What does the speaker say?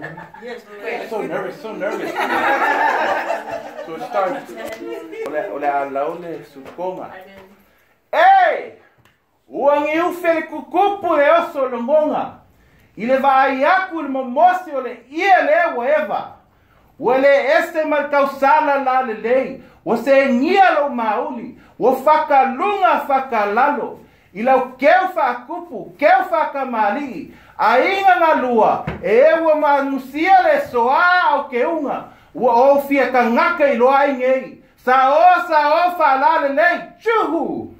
nervous? Yes, So nervous, so nervous. so it starts. Ole, ole ala ole su konga. Ei! Uangi u fele kukupu le oso le. Ile vai aku le momosi ole ia le whatever. Este mal kausala la le lei. Wase ngia lo mauli. Wo faka E lá o que eu Ilau que eu faço fakamali, ainda na lua, eu manuncia le soa ao uma o fia kangaka iloa ingei, sao sao falar lei, chuhu.